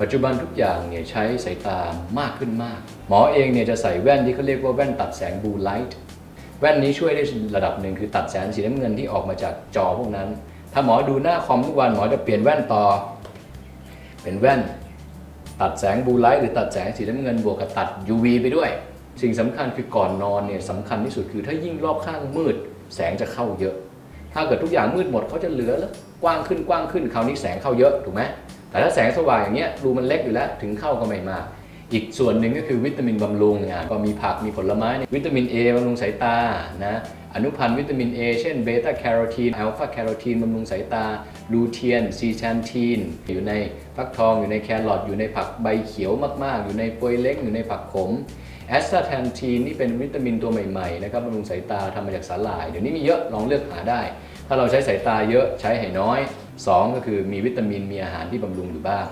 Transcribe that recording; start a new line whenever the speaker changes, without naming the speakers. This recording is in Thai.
ปัจจุบันทุกอย่างเนี่ยใช้สายตามากขึ้นมาก หมอเองเนี่ยจะใส่แว่นที่เขาเรียกว่าแว่นตัดแสงบลูไลท์แว่นนี้ช่วยได้ระดับหนึ่งคือตัดแสงสีน้ำเงินที่ออกมาจากจอพวกนั้น ถ้าหมอดูหน้าคอมทุกวันหมอจะเปลี่ยนแว่นต่อ เป็นแว่น ตัดแสงบลูไลท์หรือตัดแสงสีน้ำเงินบวกกับตัด UV ไปด้วย สิ่งสำคัญคือก่อนนอนเนี่ยสำคัญที่สุดคือถ้ายิ่งรอบข้างมืด แสงจะเข้าเยอะ ถ้าเกิดทุกอย่างมืดหมดเขาจะเหลือแล้วกว้างขึ้นกว้างขึ้นคราวนี้แสงเข้าเยอะถูกไหม แต่ถ้าแสงสว่างอย่างเงี้ยรูมันเล็กอยู่แล้ว ถึงเข้าก็ไม่มาก อีกส่วนหนึ่งก็คือวิตามินบำรุงอะก็มีผักมีผลไม้ วิตามิน A บำรุงสายตานะอนุพันธ์วิตามิน A เช่นเบต้าแคโรทีนอัลฟาแคโรทีนบำรุงสายตา lutein zeaxanthin อยู่ในฟักทองอยู่ในแครอทอยู่ในผักใบเขียวมาก ๆ อยู่ในปวยเล้ง อยู่ในผักขม astaxanthin นี่เป็นวิตามินตัวใหม่ๆนะครับบำรุงสายตาทำมาจากสาหร่าย เดี๋ยวนี้มีเยอะลองเลือกหาได้ ถ้าเราใช้สายตาเยอะใช้ให้น้อย 2 ก็คือมีวิตามินมีอาหารที่บำรุงอยู่บ้าง